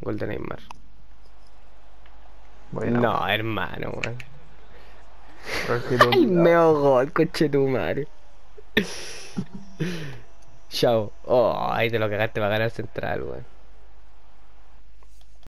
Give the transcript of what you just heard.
Gol de Neymar. Bueno, No, hermano, weón. Rogelio Ay, meo gol, coche tu madre. Chao. Oh, ahí te lo cagaste para ganar central, weón.